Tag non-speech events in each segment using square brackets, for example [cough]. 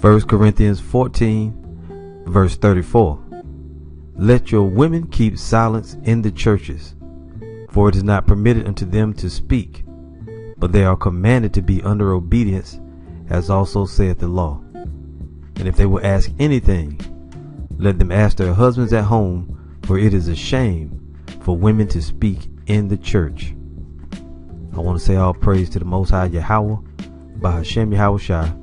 1 Corinthians 14, verse 34. Let your women keep silence in the churches, for it is not permitted unto them to speak, but they are commanded to be under obedience, as also saith the law. And if they will ask anything, let them ask their husbands at home, for it is a shame for women to speak in the church. I want to say all praise to the Most High Yahweh, by Hashem Yahweh Shai.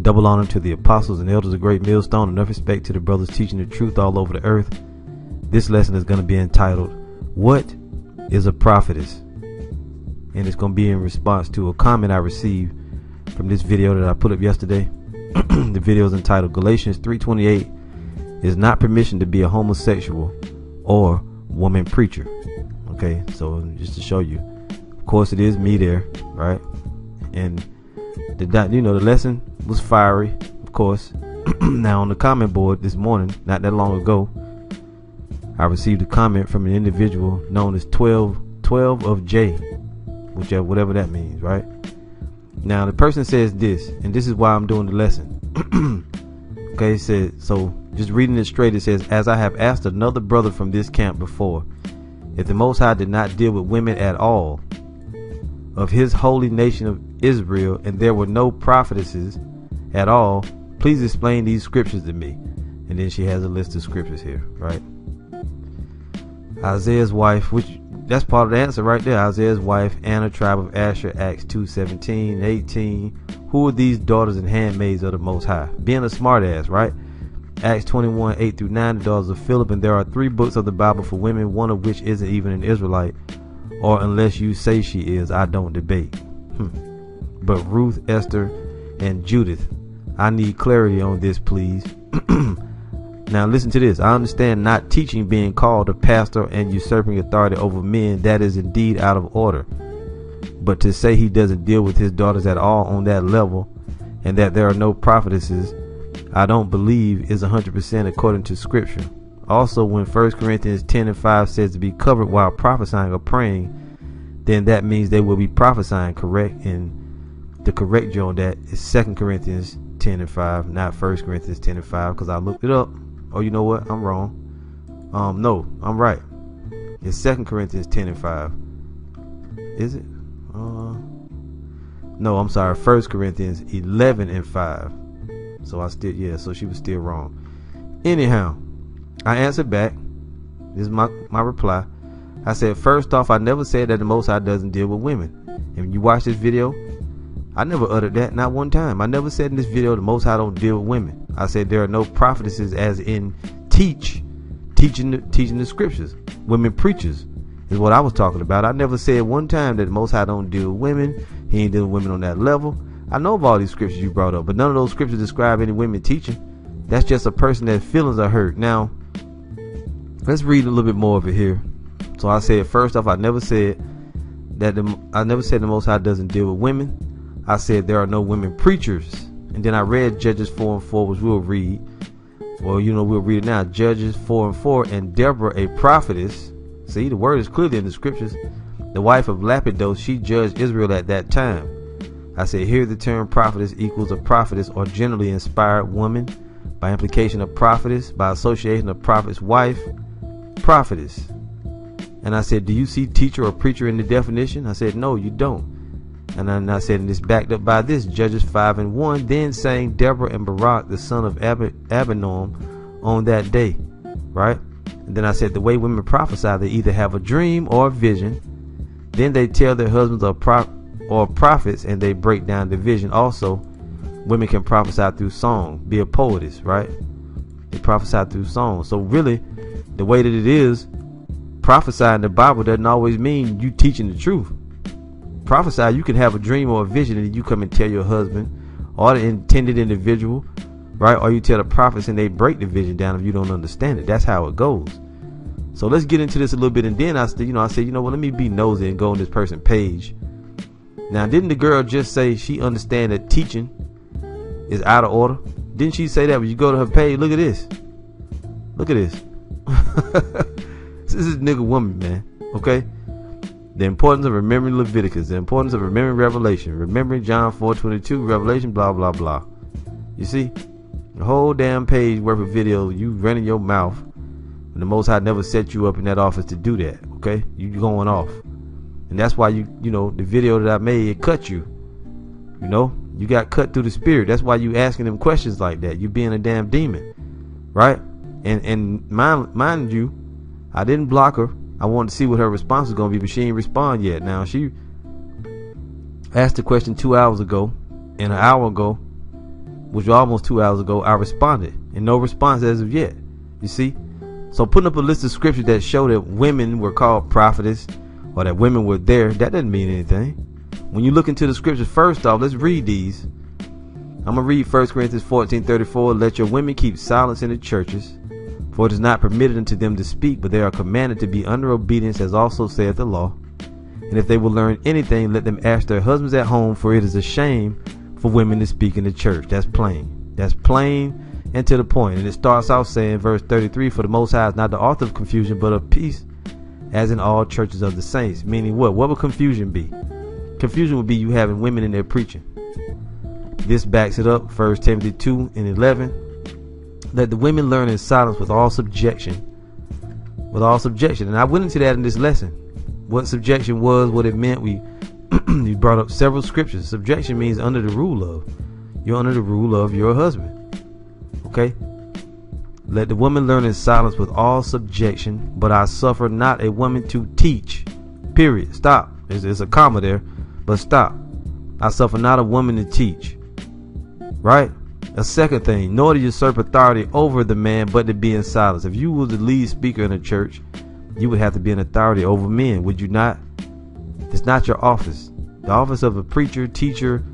Double honor to the apostles and elders of Great Millstone, enough respect to the brothers teaching the truth all over the earth. This lesson is going to be entitled, What is a Prophetess? And it's going to be in response to a comment I received from this video that I put up yesterday. [clears throat] the video is entitled Galatians 3:28 is not permission to be a homosexual or woman preacher. Okay, so just to show you, of course it is me there, right? And the you know the lesson was fiery, of course. [clears throat] now on the comment board this morning, not that long ago, I received a comment from an individual known as 12 12 of J, whichever whatever that means, right? Now the person says this, and this is why I'm doing the lesson. [clears throat] okay, it said so just reading it straight, it says, As I have asked another brother from this camp before, if the Most High did not deal with women at all of his holy nation of Israel, and there were no prophetesses at all, please explain these scriptures to me. And then she has a list of scriptures here, right? Isaiah's wife, which that's part of the answer right there. Isaiah's wife, Anna, tribe of Asher, Acts 2 17, 18. Who are these daughters and handmaids of the Most High? Being a smartass, right? Acts 21 8 through 9, the daughters of Philip, and there are three books of the Bible for women, one of which isn't even an Israelite, or unless you say she is, I don't debate. Hmm. But Ruth, Esther, and Judith, I need clarity on this, please. [clears throat] now, listen to this. I understand not teaching being called a pastor and usurping authority over men, that is indeed out of order. But to say he doesn't deal with his daughters at all on that level, and that there are no prophetesses I don't believe is 100% according to scripture. Also, when 1 Corinthians 10 and 5 says to be covered while prophesying or praying, then that means they will be prophesying, correct? And the correct on that is 2 Corinthians 10 and 5, not 1 Corinthians 10 and 5, because I looked it up. Oh, you know what? I'm wrong. Um, no, I'm right. It's 2 Corinthians 10 and 5. Is it? Uh, no, I'm sorry. 1 Corinthians 11 and 5. So I still, yeah, so she was still wrong. Anyhow, I answered back. This is my, my reply. I said, first off, I never said that the Most High doesn't deal with women. And when you watch this video, I never uttered that, not one time. I never said in this video the Most High don't deal with women. I said there are no prophetesses as in teach, teaching the, teaching the scriptures. Women preachers is what I was talking about. I never said one time that the Most High don't deal with women. He ain't dealing with women on that level. I know of all these scriptures you brought up, but none of those scriptures describe any women teaching. That's just a person that feelings are hurt. Now, let's read a little bit more of it here. So I said first off, I never said that the I never said the Most High doesn't deal with women. I said there are no women preachers, and then I read Judges four and four, which we'll read. Well, you know we'll read it now. Judges four and four, and Deborah, a prophetess. See, the word is clearly in the scriptures. The wife of Lapidoth, she judged Israel at that time. I said here the term prophetess equals a prophetess or generally inspired woman. By implication, a prophetess. By association, a prophet's wife. Prophetess. And I said, do you see teacher or preacher in the definition? I said, no, you don't. And then I said, and it's backed up by this, Judges 5 and 1. Then saying Deborah and Barak, the son of Ab- on that day. Right? And then I said, the way women prophesy, they either have a dream or a vision. Then they tell their husbands or pro- or prophets and they break down the vision. Also, women can prophesy through song, be a poetess, right? They prophesy through song. So really, the way that it is, prophesying in the Bible doesn't always mean you teaching the truth. Prophesy, you can have a dream or a vision and you come and tell your husband or the intended individual, right? Or you tell the prophets and they break the vision down if you don't understand it. That's how it goes. So let's get into this a little bit, and then I, said, you know, I said, you know, well, let me be nosy and go on this person's page now, didn't the girl just say she understand that teaching is out of order? Didn't she say that when you go to her page? Look at this. Look at this. [laughs] this is a nigga woman, man. Okay? The importance of remembering Leviticus, the importance of remembering Revelation, remembering John 4:22, Revelation, blah blah blah. You see? A whole damn page worth of video, you running your mouth. And the Most High never set you up in that office to do that. Okay? You going off. And that's why you, you know, the video that I made, it cut you. You know? You got cut through the spirit. That's why you asking them questions like that. You being a damn demon. Right? And and mind, mind you, I didn't block her. I wanted to see what her response was going to be, but she ain't respond yet. Now, she asked the question two hours ago, and an hour ago, which was almost two hours ago, I responded. And no response as of yet. You see? So putting up a list of scriptures that show that women were called prophetess or that women were there, that doesn't mean anything. When you look into the scriptures, first off, let's read these. I'm gonna read 1 Corinthians 14 34. Let your women keep silence in the churches, for it is not permitted unto them to speak, but they are commanded to be under obedience, as also saith the law. And if they will learn anything, let them ask their husbands at home, for it is a shame for women to speak in the church. That's plain. That's plain and to the point. And it starts out saying, verse 33 For the Most High is not the author of confusion, but of peace, as in all churches of the saints. Meaning what? What would confusion be? Confusion would be you having women in there preaching. This backs it up. 1 Timothy 2 and 11. Let the women learn in silence with all subjection. With all subjection. And I went into that in this lesson. What subjection was, what it meant. We [clears throat] we brought up several scriptures. Subjection means under the rule of. You're under the rule of your husband. Okay? Let the woman learn in silence with all subjection, but I suffer not a woman to teach. Period. Stop. There's, there's a comma there, but stop. I suffer not a woman to teach. Right? A second thing, nor to usurp authority over the man, but to be in silence. If you were the lead speaker in a church, you would have to be an authority over men, would you not? It's not your office. The office of a preacher, teacher,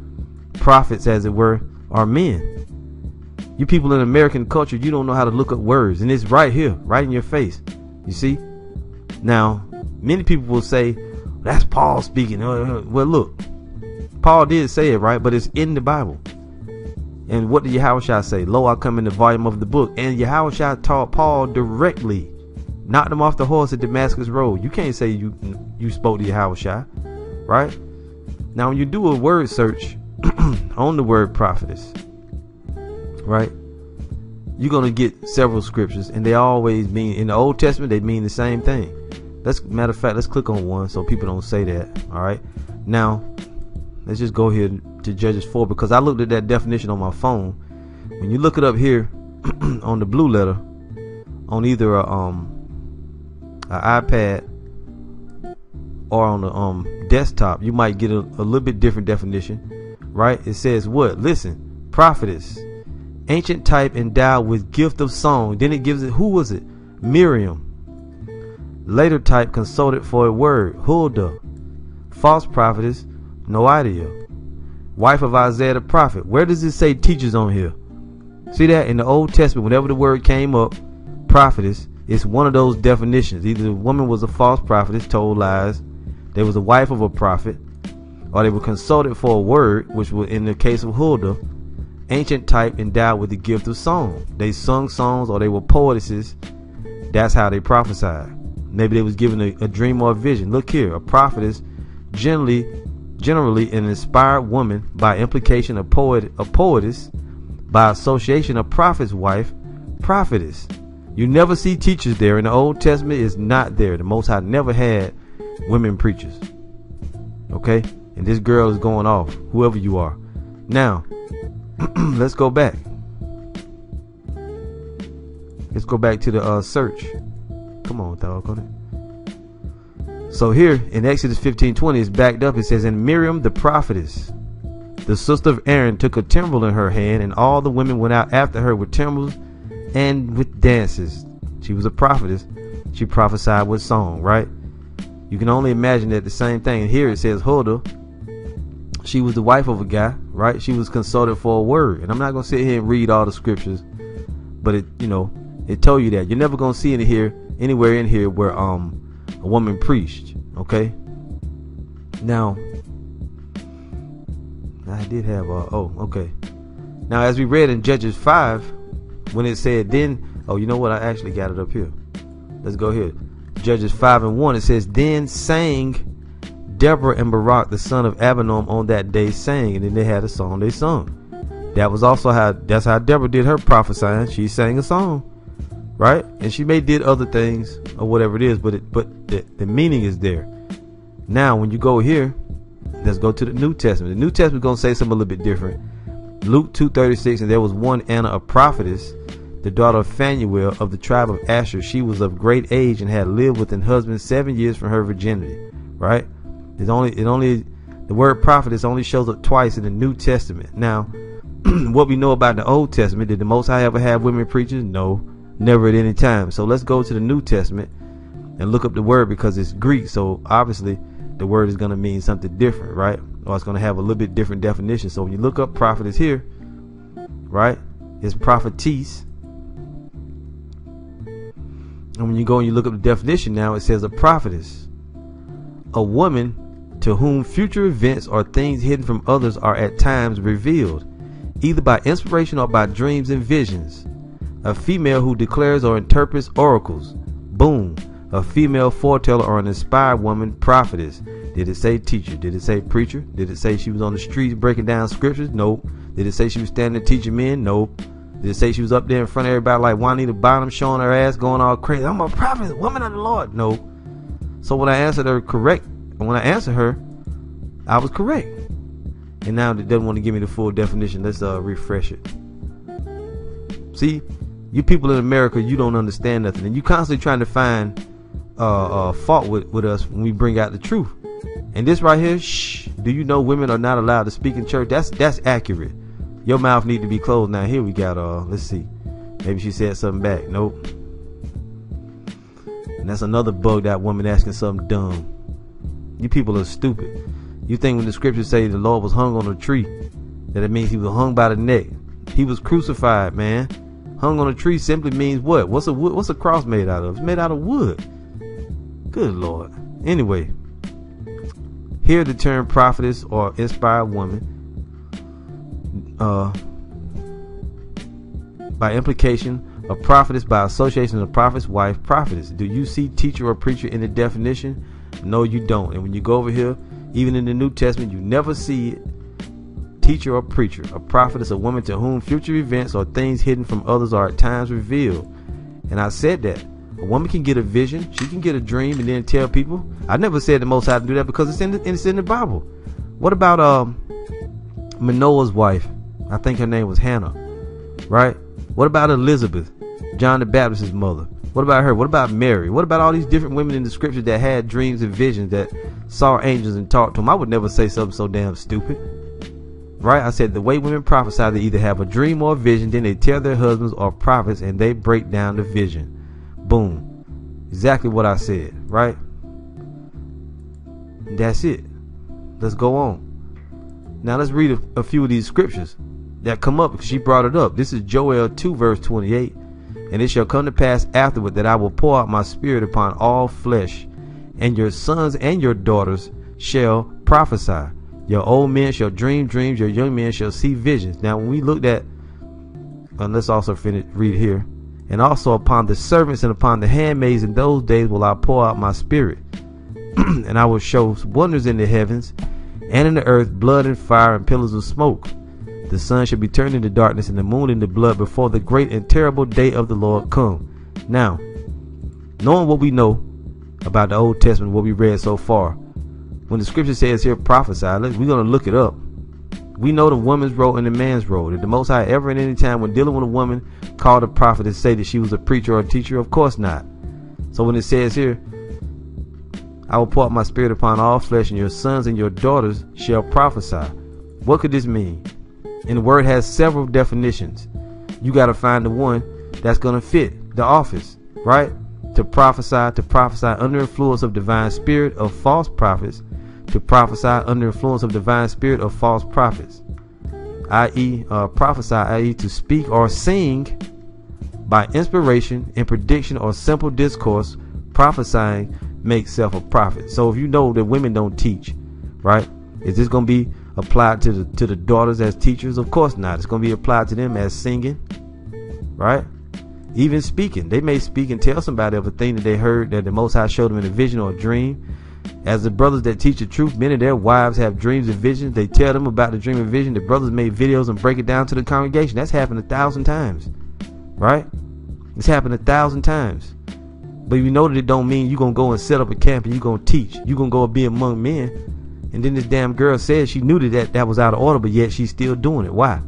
prophets, as it were, are men. You people in American culture, you don't know how to look up words, and it's right here, right in your face. You see? Now, many people will say, that's Paul speaking. Uh, uh, well, look, Paul did say it, right? But it's in the Bible. And what did Yahushua say? Lo, I come in the volume of the book. And Yahushua taught Paul directly. Knocked him off the horse at Damascus Road. You can't say you you spoke to Yahushua. Right? Now when you do a word search [clears throat] on the word prophetess, right? You're gonna get several scriptures, and they always mean in the Old Testament they mean the same thing. Let's matter of fact, let's click on one so people don't say that. All right. Now, let's just go here to Judges 4 because I looked at that definition on my phone. When you look it up here [clears throat] on the blue letter, on either a um an iPad or on the um desktop, you might get a, a little bit different definition, right? It says what? Listen, prophetess, ancient type endowed with gift of song. Then it gives it who was it? Miriam. Later type consulted for a word, Huldah. False prophetess, no idea. Wife of Isaiah the prophet. Where does it say teachers on here? See that in the Old Testament, whenever the word came up, prophetess, it's one of those definitions. Either the woman was a false prophetess, told lies, they was a wife of a prophet, or they were consulted for a word, which was in the case of Huldah, ancient type endowed with the gift of song. They sung songs or they were poetesses. That's how they prophesied. Maybe they was given a, a dream or a vision. Look here, a prophetess generally generally an inspired woman by implication a poet a poetess by association a prophet's wife prophetess. You never see teachers there. In the old testament is not there. The most high never had women preachers. Okay? And this girl is going off whoever you are. Now [clears throat] let's go back. Let's go back to the uh, search. Come on dog on it so here in Exodus 15:20 it's backed up. It says, "And Miriam the prophetess, the sister of Aaron, took a timbrel in her hand, and all the women went out after her with timbrels and with dances." She was a prophetess. She prophesied with song, right? You can only imagine that the same thing. Here it says Huldah. She was the wife of a guy, right? She was consulted for a word. And I'm not gonna sit here and read all the scriptures, but it, you know, it told you that you're never gonna see in here anywhere in here where um a woman preached. Okay. Now, I did have. Uh, oh, okay. Now, as we read in Judges five, when it said, "Then," oh, you know what? I actually got it up here. Let's go here. Judges five and one. It says, "Then sang Deborah and Barak, the son of Abinoam, on that day, sang, and then they had a song they sung." That was also how that's how Deborah did her prophesying. She sang a song, right? And she may did other things or whatever it is, but it, but the, the meaning is there. Now, when you go here, let's go to the New Testament. The New Testament is gonna say something a little bit different. Luke two thirty six, and there was one Anna, a prophetess, the daughter of Phanuel of the tribe of Asher. She was of great age and had lived with an husband seven years from her virginity. Right? It's only it only the word prophetess only shows up twice in the New Testament. Now, [clears throat] what we know about the Old Testament, did the Most High ever have women preachers? No, never at any time. So let's go to the New Testament and look up the word because it's Greek. So obviously, the word is going to mean something different, right? Or it's going to have a little bit different definition. So when you look up prophetess here, right, it's prophetess. And when you go and you look up the definition now, it says a prophetess, a woman to whom future events or things hidden from others are at times revealed, either by inspiration or by dreams and visions. A female who declares or interprets oracles. Boom. A female foreteller or an inspired woman prophetess. Did it say teacher? Did it say preacher? Did it say she was on the streets breaking down scriptures? Nope. Did it say she was standing there teaching men? Nope. Did it say she was up there in front of everybody like Juanita Bynum showing her ass going all crazy? I'm a prophet, woman of the Lord. Nope. So when I answered her correct, when I answered her, I was correct. And now it doesn't want to give me the full definition. Let's uh, refresh it. See, you people in America, you don't understand nothing, and you constantly trying to find uh, uh, fault with, with us when we bring out the truth. And this right here, shh. Do you know women are not allowed to speak in church? That's that's accurate. Your mouth need to be closed. Now here we got uh, let's see. Maybe she said something back. Nope. And that's another bug. That woman asking something dumb. You people are stupid. You think when the scriptures say the Lord was hung on a tree, that it means he was hung by the neck. He was crucified, man. Hung on a tree simply means what? What's a what's a cross made out of? It's made out of wood. Good Lord. Anyway, here the term prophetess or inspired woman, uh, by implication, a prophetess by association, a prophet's wife, prophetess. Do you see teacher or preacher in the definition? No, you don't. And when you go over here, even in the New Testament, you never see it. Teacher or preacher, a prophet is a woman to whom future events or things hidden from others are at times revealed. And I said that a woman can get a vision, she can get a dream, and then tell people. I never said the Most High to do that because it's in the, it's in the Bible. What about um Manoah's wife? I think her name was Hannah, right? What about Elizabeth, John the Baptist's mother? What about her? What about Mary? What about all these different women in the scriptures that had dreams and visions that saw angels and talked to them? I would never say something so damn stupid. Right? I said the way women prophesy, they either have a dream or a vision, then they tell their husbands or prophets and they break down the vision. Boom. Exactly what I said, right? That's it. Let's go on. Now let's read a, a few of these scriptures that come up because she brought it up. This is Joel 2, verse 28. And it shall come to pass afterward that I will pour out my spirit upon all flesh, and your sons and your daughters shall prophesy. Your old men shall dream dreams, your young men shall see visions. Now, when we looked at, and let's also finish read here, and also upon the servants and upon the handmaids in those days will I pour out my spirit, [clears throat] and I will show wonders in the heavens and in the earth, blood and fire and pillars of smoke. The sun shall be turned into darkness and the moon into blood before the great and terrible day of the Lord come. Now, knowing what we know about the Old Testament, what we read so far, when the scripture says here prophesy, we're going to look it up. We know the woman's role and the man's role. Did the Most High ever at any time when dealing with a woman called a prophet and say that she was a preacher or a teacher? Of course not. So when it says here, I will pour out my spirit upon all flesh, and your sons and your daughters shall prophesy. What could this mean? And the word has several definitions. You got to find the one that's going to fit the office, right? To prophesy, to prophesy under influence of divine spirit of false prophets, to prophesy under influence of divine spirit of false prophets, i.e., uh, prophesy, i.e., to speak or sing by inspiration, in prediction, or simple discourse. Prophesying makes self a prophet. So if you know that women don't teach, right? Is this going to be applied to the to the daughters as teachers? Of course not. It's going to be applied to them as singing, right? Even speaking. They may speak and tell somebody of a thing that they heard that the Most High showed them in a vision or a dream. As the brothers that teach the truth, many of their wives have dreams and visions. They tell them about the dream and vision. The brothers made videos and break it down to the congregation. That's happened a thousand times. Right? It's happened a thousand times. But you know that it don't mean you're gonna go and set up a camp and you're gonna teach. You're gonna go and be among men. And then this damn girl said she knew that that was out of order, but yet she's still doing it. Why?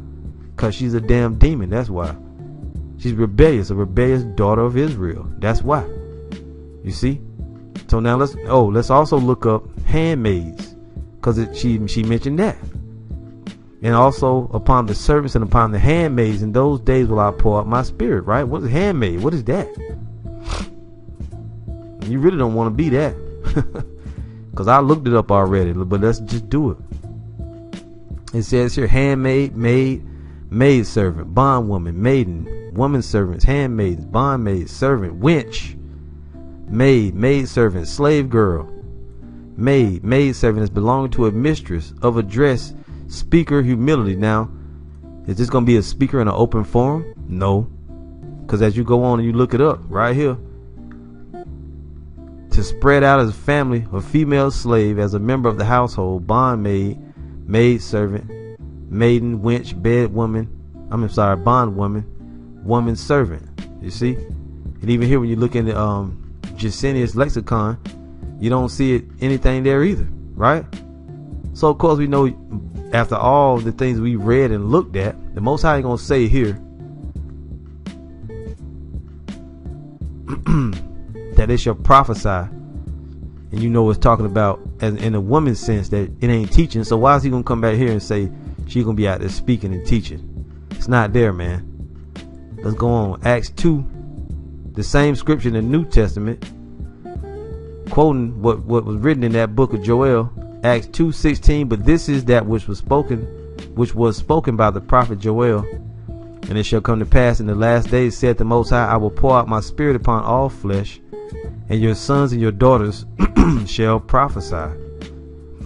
Because she's a damn demon. That's why. She's rebellious, a rebellious daughter of Israel. That's why. You see? So now let's oh let's also look up handmaids, because she she mentioned that, and also upon the servants and upon the handmaids in those days will I pour out my spirit. Right? What is a handmaid? What is that? You really don't want to be that, [laughs] because I looked it up already. But let's just do it. It says here handmaid, maid, maid servant, bondwoman, maiden, woman servants, handmaids, bondmaid, servant, wench maid, maid servant, slave girl, maid, maid servant is belonging to a mistress of address, speaker, humility. Now, is this going to be a speaker in an open forum? No. Because as you go on and you look it up right here, to spread out as a family or female slave as a member of the household, bondmaid, maid servant, maiden, wench, bed woman, I'm sorry, bond woman, woman servant. You see? And even here when you look in the um Gesenius lexicon, you don't see it anything there either, right? So of course we know after all the things we read and looked at, the Most High ain't gonna say here [clears throat] that it shall prophesy, and you know it's talking about as in a woman's sense that it ain't teaching. So why is he gonna come back here and say she gonna be out there speaking and teaching? It's not there, man. Let's go on. Acts two the same scripture in the New Testament, quoting what, what was written in that book of Joel, Acts 2:16, but this is that which was spoken, which was spoken by the prophet Joel. And it shall come to pass in the last days, said the Most High, I will pour out my spirit upon all flesh, and your sons and your daughters [clears throat] shall prophesy.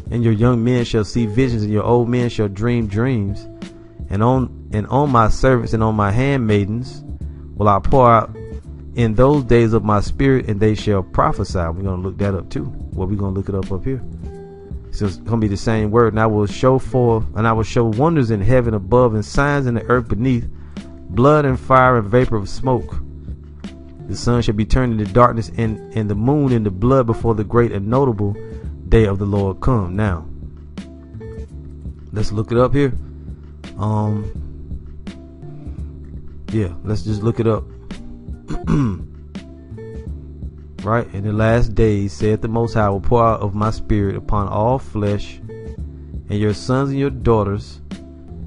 And your young men shall see visions, and your old men shall dream dreams. And on and on my servants and on my handmaidens will I pour out in those days of my spirit and they shall prophesy. We're going to look that up too. Well, we're going to look it up up here. So it's to be the same word. And I will show forth, and I will show wonders in heaven above and signs in the earth beneath, blood and fire and vapor of smoke. The sun shall be turned into darkness and, and the moon into blood before the great and notable day of the Lord come. Now, let's look it up here. Um, yeah, let's just look it up. [clears throat] right? In the last days, saith the Most High, will pour out of my spirit upon all flesh, and your sons and your daughters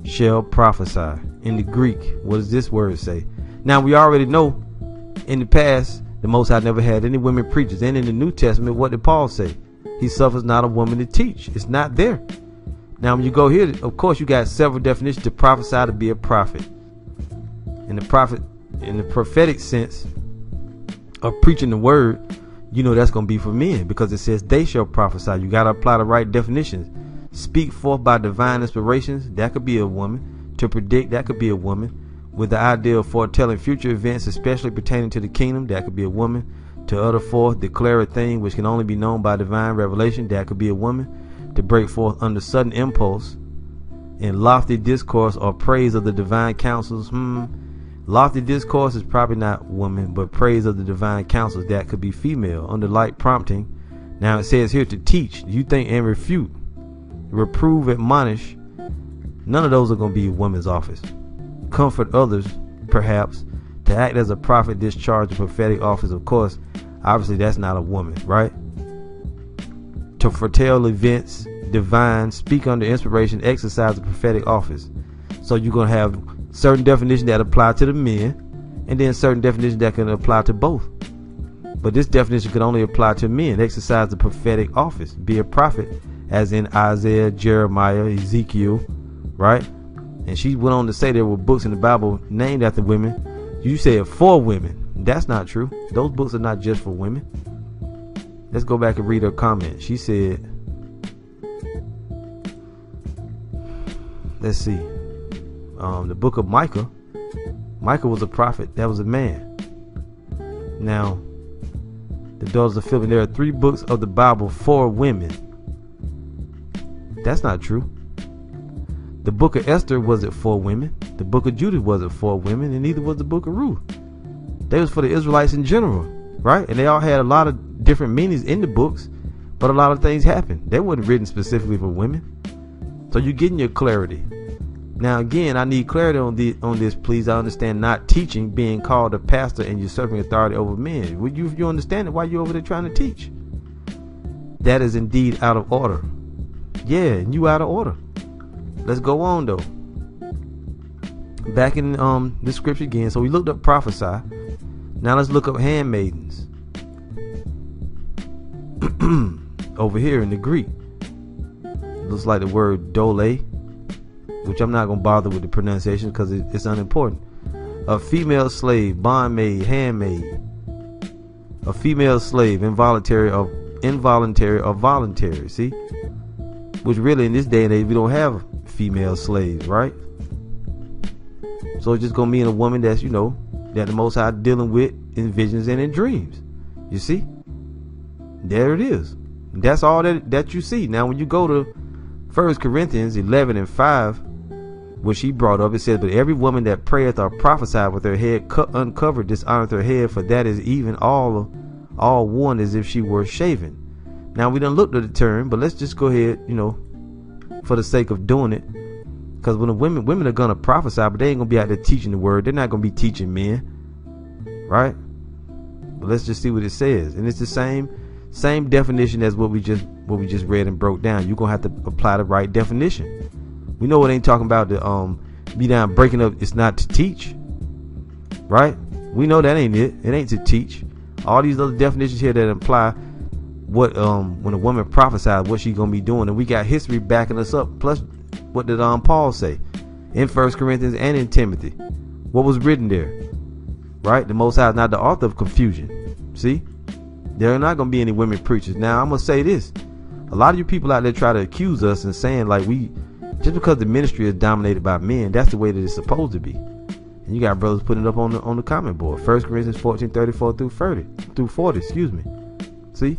shall prophesy. In the Greek, what does this word say? Now, we already know in the past, the Most High never had any women preachers. And in the New Testament, what did Paul say? He suffers not a woman to teach. It's not there. Now, when you go here, of course, you got several definitions to prophesy to be a prophet. And the prophet in the prophetic sense of preaching the word, you know that's going to be for men because it says they shall prophesy. You got to apply the right definitions. Speak forth by divine inspirations, that could be a woman. To predict, that could be a woman. With the idea of foretelling future events, especially pertaining to the kingdom, that could be a woman. To utter forth, declare a thing which can only be known by divine revelation, that could be a woman. To break forth under sudden impulse in lofty discourse or praise of the divine counsels, hmm, Lofty discourse is probably not woman, but praise of the divine counsels that could be female under light prompting. Now it says here to teach, you think and refute, reprove, admonish. None of those are going to be woman's office. Comfort others, perhaps, to act as a prophet, discharge a prophetic office. Of course, obviously that's not a woman, right? To foretell events, divine, speak under inspiration, exercise a prophetic office. So you're going to have certain definitions that apply to the men, and then certain definitions that can apply to both. But this definition could only apply to men. Exercise the prophetic office, be a prophet, as in Isaiah, Jeremiah, Ezekiel, right? And she went on to say there were books in the Bible named after women. You said for women. That's not true. Those books are not just for women. Let's go back and read her comment. She said, let's see um, the book of Micah, Micah was a prophet. That was a man. Now, The daughters of Philip. There are three books of the Bible for women. That's not true. The book of Esther wasn't for women. The book of Judith wasn't for women, and neither was the book of Ruth. They was for the Israelites in general, right? And they all had a lot of different meanings in the books, but a lot of things happened. They wasn't written specifically for women. So you're getting your clarity. Now again, I need clarity on the on this, please. I understand not teaching, being called a pastor, and usurping authority over men. Would you, you understand it, why you over there trying to teach? That is indeed out of order. Yeah, you out of order. Let's go on though. Back in um the scripture again. So we looked up prophesy. Now let's look up handmaidens. [clears throat] Over here in the Greek. Looks like the word dole, which I'm not gonna bother with the pronunciation because it, it's unimportant. A female slave, bondmaid, handmaid. A female slave, involuntary or involuntary or voluntary. See, which really in this day and age we don't have female slaves, right? So it's just gonna mean a woman that's you know that the Most High dealing with in visions and in dreams. You see, there it is. That's all that that you see. Now, when you go to First Corinthians 11 and 5, which she brought up, it says, "But every woman that prayeth or prophesieth with her head uncovered dishonoreth her head, for that is even all all one as if she were shaven." Now we don't look at the term, but let's just go ahead, you know, for the sake of doing it. Because when the women women are gonna prophesy, but they ain't gonna be out there teaching the word. They're not gonna be teaching men, right? But let's just see what it says, and it's the same same definition as what we just what we just read and broke down. You're gonna have to apply the right definition. We know it ain't talking about the um be down breaking up. It's not to teach, right? We know that ain't it. It ain't to teach. All these other definitions here that imply what um when a woman prophesies what she's gonna be doing, and we got history backing us up. Plus, what did um Paul say in First Corinthians and in Timothy? What was written there? Right, the Most High is not the author of confusion. See, there are not gonna be any women preachers. Now I'm gonna say this: a lot of you people out there try to accuse us and saying like we just because the ministry is dominated by men, that's the way that it's supposed to be. And you got brothers putting it up on the on the comment board. First Corinthians 14, 34 through 30 through 40, excuse me. See?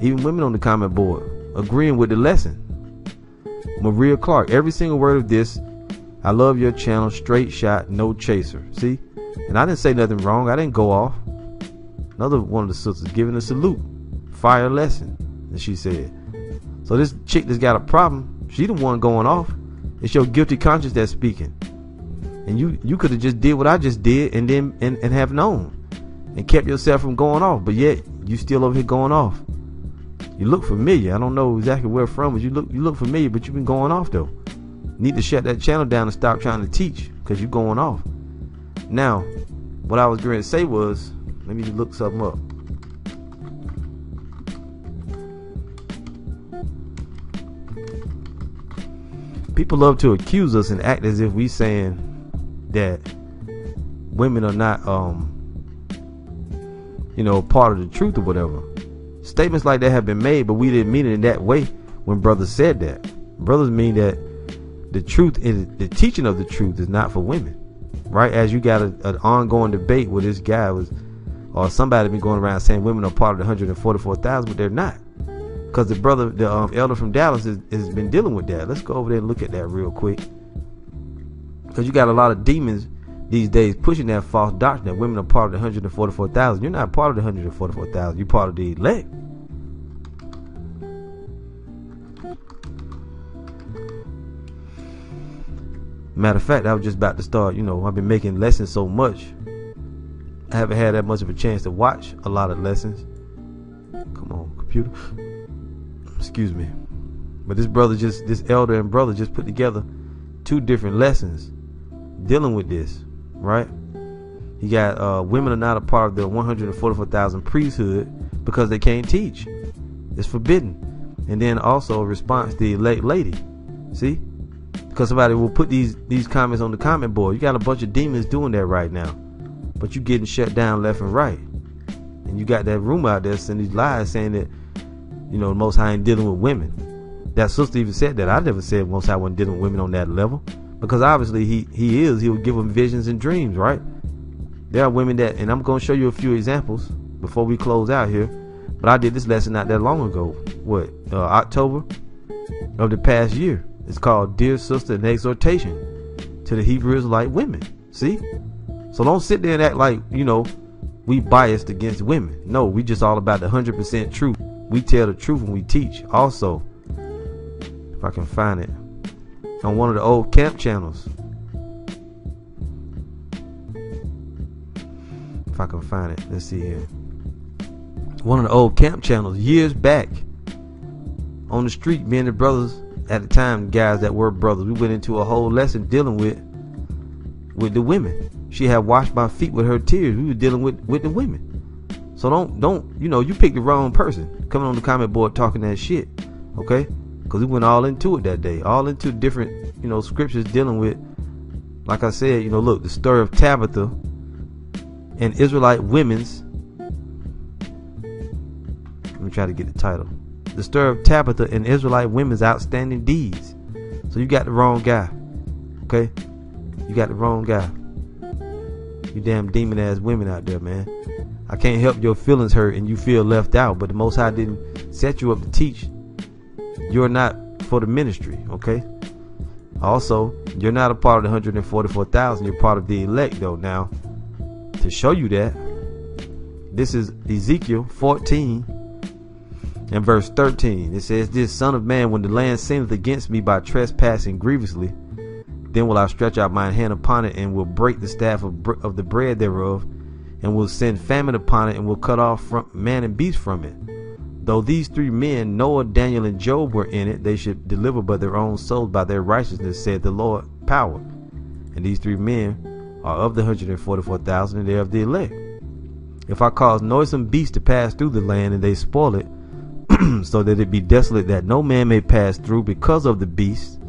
Even women on the comment board agreeing with the lesson. Maria Clark, every single word of this. I love your channel, straight shot, no chaser. See? And I didn't say nothing wrong. I didn't go off. Another one of the sisters giving a salute. Fire lesson. And she said. So this chick that's got a problem, she the one going off. It's your guilty conscience that's speaking. And you you could have just did what I just did and then and, and have known. And kept yourself from going off. But yet you still over here going off. You look familiar. I don't know exactly where from, but you look you look familiar, but you've been going off though. Need to shut that channel down and stop trying to teach because you're going off. Now, what I was going to say was, let me look something up. People love to accuse us and act as if we saying that women are not um you know part of the truth or whatever. Statements like that have been made, but we didn't mean it in that way when brothers said that. Brothers mean that the truth is the teaching of the truth is not for women, right? As you got a, an ongoing debate where this guy was, or somebody been going around saying women are part of the 144,000, but they're not, because the brother, the um, elder from Dallas, has been dealing with that. Let's go over there and look at that real quick, because you got a lot of demons these days pushing that false doctrine that women are part of the 144,000. You're not part of the 144,000. You're part of the elect. Matter of fact, I was just about to start. You know, I've been making lessons so much. I haven't had that much of a chance to watch a lot of lessons. Come on, computer. Excuse me. But this brother just, this elder and brother just put together two different lessons dealing with this, right? You got uh, women are not a part of the 144,000 priesthood because they can't teach. It's forbidden. And then also response to the elect lady. See? because somebody will put these these comments on the comment board. You got a bunch of demons doing that right now, but you getting shut down left and right, and you got that rumor out there sending these lies saying that you know the Most High ain't dealing with women. That sister even said that. I never said Most High wasn't dealing with women on that level, because obviously he he is. He will give them visions and dreams, right? There are women that, and I'm going to show you a few examples before we close out here. But I did this lesson not that long ago. What? Uh, October of the past year. It's called Dear Sister an Exhortation to the Hebrew Israelite Women. See? So don't sit there and act like, you know, we biased against women. No, we just all about the 100% truth. We tell the truth when we teach. Also, if I can find it, on one of the old camp channels. If I can find it, let's see here. One of the old camp channels years back on the street, me and the brothers at the time, guys that were brothers, we went into a whole lesson dealing with with the women. She had washed my feet with her tears. We were dealing with with the women. So don't don't you know you picked the wrong person coming on the comment board talking that shit, okay? Because we went all into it that day, all into different you know scriptures dealing with. Like I said, you know, look, the story of Tabitha and Israelite women's. Let me try to get the title. The story of Tabitha and Israelite women's outstanding deeds. So you got the wrong guy. Okay? You got the wrong guy. You damn demon ass women out there, man. I can't help your feelings hurt and you feel left out, but the Most High didn't set you up to teach. You're not for the ministry, okay? Also, you're not a part of the 144,000. You're part of the elect, though. Now, to show you that, this is Ezekiel 14 and verse 13. It says, This son of man, when the land sinneth against me by trespassing grievously, then will I stretch out mine hand upon it and will break the staff of, of the bread thereof, and will send famine upon it, and will cut off from man and beast from it. Though these three men, Noah, Daniel, and Job, were in it, they should deliver but their own souls by their righteousness, said the Lord power. And these three men are of the hundred and forty-four thousand, and they are of the elect. If I cause noisome beasts to pass through the land, and they spoil it, [clears throat] so that it be desolate, that no man may pass through because of the beasts,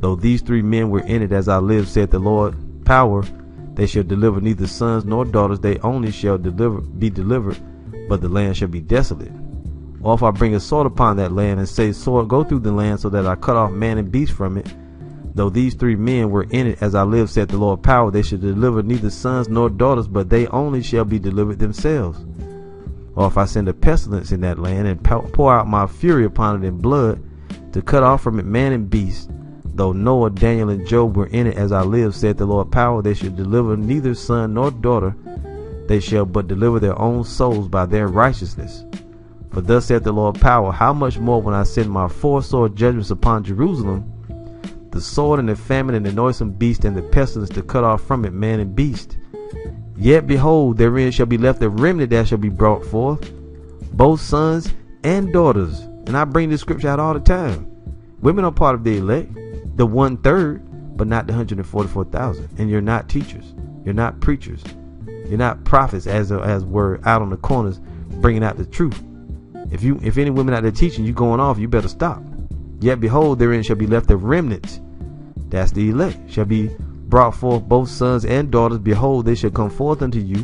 Though these three men were in it, as I live, said the Lord, power, they shall deliver neither sons nor daughters, they only shall deliver be delivered, but the land shall be desolate. Or if I bring a sword upon that land and say, Sword, go through the land, so that I cut off man and beast from it, though these three men were in it, as I live, said the Lord, power, they shall deliver neither sons nor daughters, but they only shall be delivered themselves. Or if I send a pestilence in that land and pour out my fury upon it in blood, to cut off from it man and beast, Though Noah, Daniel, and Job were in it, as I live, said the Lord power, they shall deliver neither son nor daughter, they shall but deliver their own souls by their righteousness. For thus saith the Lord power, how much more when I send my four sword judgments upon Jerusalem, the sword and the famine and the noisome beast and the pestilence to cut off from it man and beast. Yet behold, therein shall be left a remnant that shall be brought forth, both sons and daughters. And I bring this scripture out all the time. Women are part of the elect the one third, but not the 144,000. And you're not teachers. You're not preachers. You're not prophets as as we're out on the corners bringing out the truth. If you if any women out there teaching you going off, you better stop. Yet behold, therein shall be left a remnant. That's the elect. Shall be brought forth both sons and daughters. Behold, they shall come forth unto you,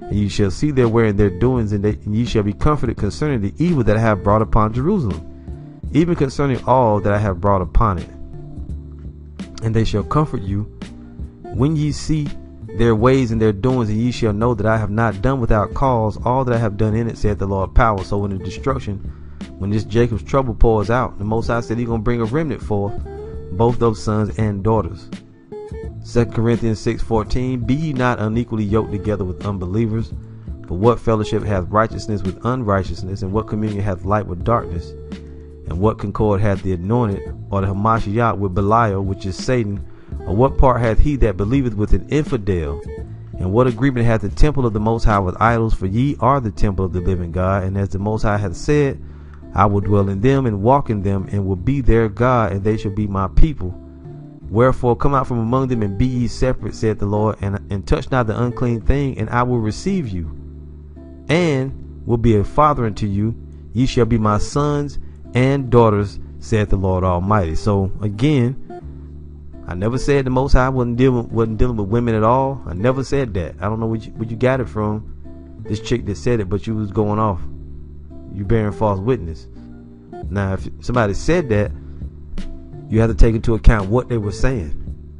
and you shall see their way and their doings, and, they, and ye shall be comforted concerning the evil that I have brought upon Jerusalem, even concerning all that I have brought upon it and they shall comfort you when ye see their ways and their doings, and ye shall know that I have not done without cause all that I have done in it, saith the Lord of power. So when the destruction, when this Jacob's trouble pours out, the Most High said He's gonna bring a remnant forth, both those sons and daughters. 2 Corinthians 6:14 Be ye not unequally yoked together with unbelievers, for what fellowship hath righteousness with unrighteousness, and what communion hath light with darkness? And what concord hath the anointed, or the Hamashiach with Belial, which is Satan? Or what part hath he that believeth with an infidel? And what agreement hath the temple of the Most High with idols? For ye are the temple of the living God. And as the Most High hath said, I will dwell in them and walk in them, and will be their God, and they shall be my people. Wherefore come out from among them and be ye separate, saith the Lord, and, and touch not the unclean thing, and I will receive you, and will be a father unto you. Ye shall be my sons and daughters, saith the Lord Almighty. So again, I never said the Most High wasn't dealing wasn't dealing with women at all. I never said that. I don't know where you, where you got it from. This chick that said it, but you was going off. You bearing false witness. Now, if somebody said that, you have to take into account what they were saying.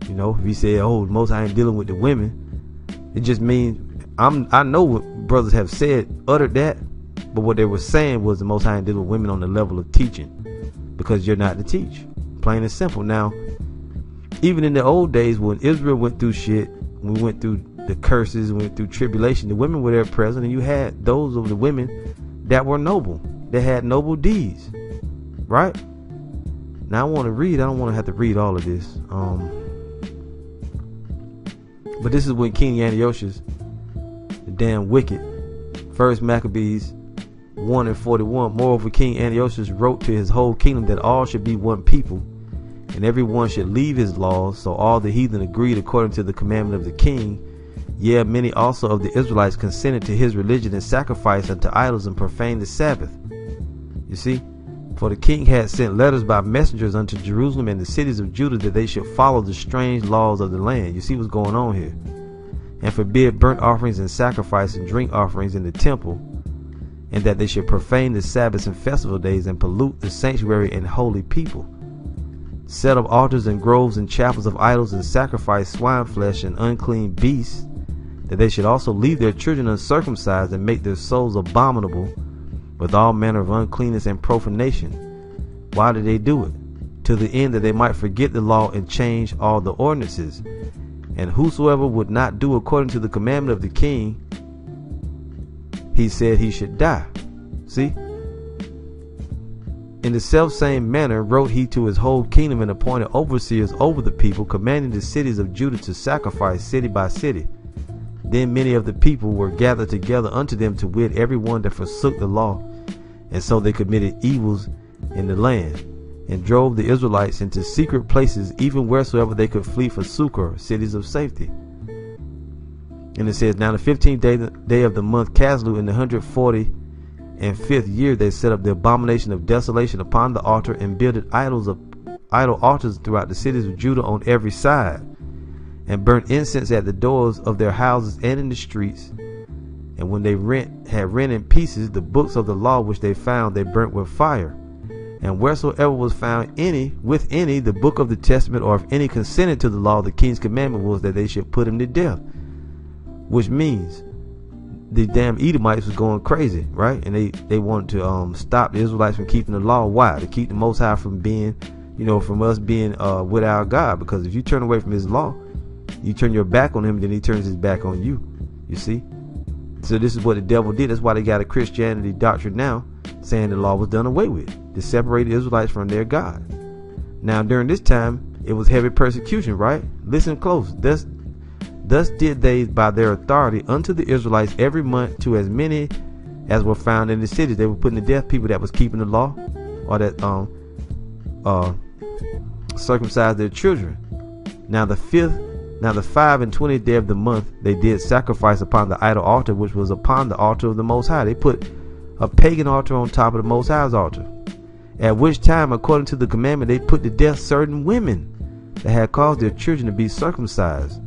You know, if you say, "Oh, the Most High ain't dealing with the women," it just means I'm. I know what brothers have said, uttered that, But what they were saying was the Most High deal with women on the level of teaching because you're not to teach. Plain and simple. Now, even in the old days when Israel went through shit, we went through the curses, went through tribulation, the women were there present, and you had those of the women that were noble, that had noble deeds, right? Now I want to read. I don't want to have to read all of this. Um, but this is when King Antiochus, the damn wicked, First Maccabees 1 and 41. Moreover, King Antiochus wrote to his whole kingdom that all should be one people, and every one should leave his laws. So all the heathen agreed according to the commandment of the king. Yea, many also of the Israelites consented to his religion and sacrificed unto idols and profaned the Sabbath. You see? For the king had sent letters by messengers unto Jerusalem and the cities of Judah that they should follow the strange laws of the land. You see what's going on here. And forbid burnt offerings and sacrifice and drink offerings in the temple, and that they should profane the Sabbaths and festival days and pollute the sanctuary and holy people. Set up altars and groves and chapels of idols and sacrifice swine flesh and unclean beasts, that they should also leave their children uncircumcised and make their souls abominable with all manner of uncleanness and profanation. Why did they do it? To the end that they might forget the law and change all the ordinances. And whosoever would not do according to the commandment of the king, he said he should die. See? In the self same manner wrote he to his whole kingdom and appointed overseers over the people, commanding the cities of Judah to sacrifice city by city. Then many of the people were gathered together unto them to wit every one that forsook the law and so they committed evils in the land, and drove the Israelites into secret places, even wheresoever they could flee for succor, cities of safety. And it says, Now the fifteenth day, day of the month Casleu, in the hundred forty and fifth year, they set up the abomination of desolation upon the altar and builded idols of idol altars throughout the cities of Judah on every side, and burnt incense at the doors of their houses and in the streets, and when they rent had rent in pieces the books of the law which they found, they burnt with fire. And wheresoever was found any with any the book of the testament, or if any consented to the law, the king's commandment was that they should put him to death. Which means the damn Edomites was going crazy, right? And they they wanted to um stop the Israelites from keeping the law. Why? To keep the Most High from being, you know, from us being uh God. Because if you turn away from His law, you turn your back on Him, then He turns His back on you. You see? So this is what the devil did. That's why they got a Christianity doctrine now, saying the law was done away with to separate the Israelites from their God. Now during this time, it was heavy persecution, right? Listen close. Thus did they by their authority unto the Israelites every month to as many as were found in the cities. They were putting to death people that was keeping the law or that um uh circumcised their children. Now the fifth now the five and twentieth day of the month they did sacrifice upon the idol altar which was upon the altar of the Most High. They put a pagan altar on top of the Most High's altar. At which time, according to the commandment, they put to death certain women that had caused their children to be circumcised.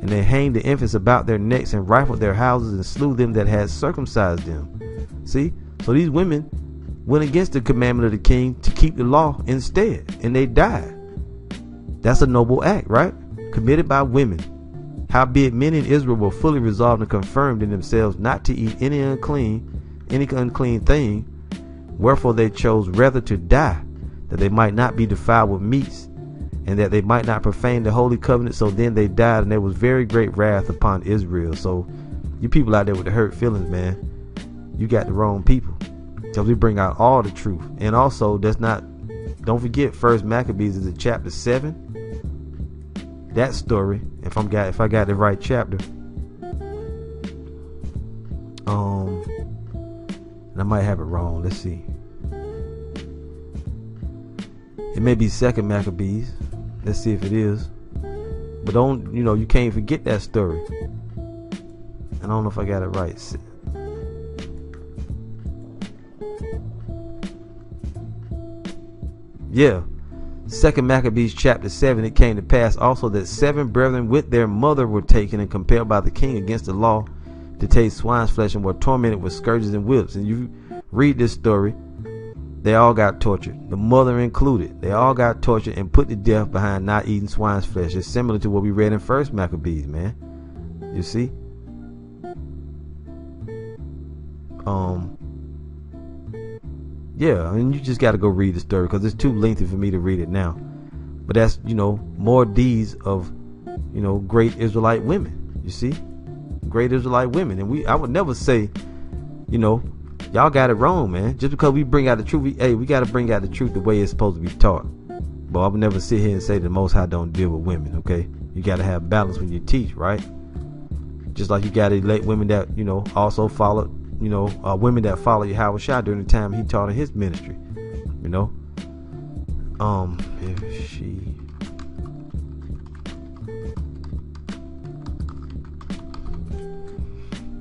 And they hanged the infants about their necks and rifled their houses and slew them that had circumcised them. See? So these women went against the commandment of the king to keep the law instead, and they died. That's a noble act, right? committed by women. Howbeit men in Israel were fully resolved and confirmed in themselves not to eat any unclean, any unclean thing, wherefore they chose rather to die, that they might not be defiled with meats, and that they might not profane the holy covenant. So then they died, and there was very great wrath upon Israel. So you people out there with the hurt feelings, man, you got the wrong people. Because we bring out all the truth. And also, that's not don't forget first Maccabees is in chapter seven that story, if I'm got if I got the right chapter. Um and I might have it wrong. Let's see. It may be second Maccabees. Let's see if it is. But don't you know you can't forget that story. I don't know if I got it right. Yeah. Second Maccabees chapter 7, it came to pass also that seven brethren with their mother were taken and compelled by the king against the law to taste swine's flesh and were tormented with scourges and whips. And you read this story, they all got tortured, the mother included. They all got tortured and put to death behind not eating swine's flesh. It's similar to what we read in First Maccabees, man. You see? Um, Yeah, and you just got to go read the story because it's too lengthy for me to read it now. But that's you know more deeds of you know great Israelite women. You see, great Israelite women, and we I would never say, you know, y'all got it wrong, man. Just because we bring out the truth, we, hey, we got to bring out the truth the way it's supposed to be taught. But I would never sit here and say the Most High don't deal with women. Okay, you got to have balance when you teach, right? Just like you got to let women that you know also follow, you know, uh, women that follow Yahweh Shah during the time he taught in his ministry. You know, um, if she.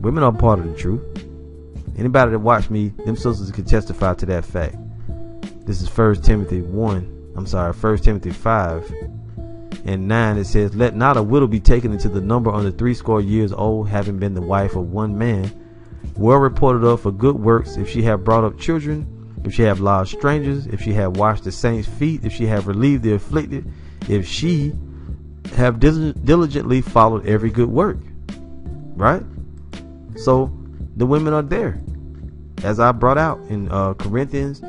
Women are part of the truth. Anybody that watched me, them sisters could testify to that fact. This is First Timothy 1. I'm sorry, First Timothy 5 and 9. It says, Let not a widow be taken into the number under threescore years old, having been the wife of one man, well reported of for good works, if she have brought up children, if she have lodged strangers, if she have washed the saints' feet, if she have relieved the afflicted, if she have diligently followed every good work. Right? So the women are there as I brought out in uh, Corinthians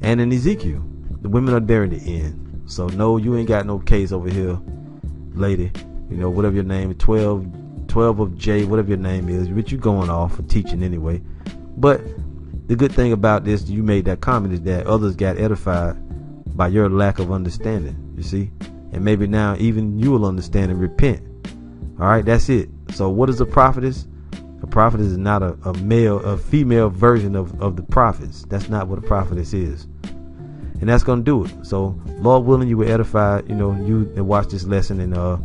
and in Ezekiel. The women are there in the end. So no, you ain't got no case over here, lady. You know, whatever your name, 12, 12 of J, whatever your name is, but you going off for teaching anyway. But the good thing about this, you made that comment, is that others got edified by your lack of understanding. You see, and maybe now even you will understand and repent. All right, that's it. So what is a prophetess? A prophetess is not a, a male, a female version of, of the prophets. That's not what a prophetess is. And that's gonna do it. So, Lord willing, you will edify, you know, you and watch this lesson and uh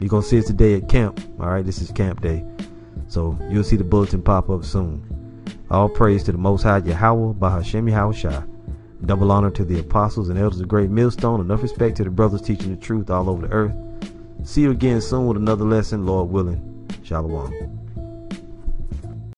you're gonna see it today at camp. Alright, this is camp day. So you'll see the bulletin pop up soon. All praise to the Most High Yahweh, Bahashem Yahweh Shah. Double honor to the apostles and elders of Great Millstone. Enough respect to the brothers teaching the truth all over the earth. See you again soon with another lesson, Lord willing. Shalom.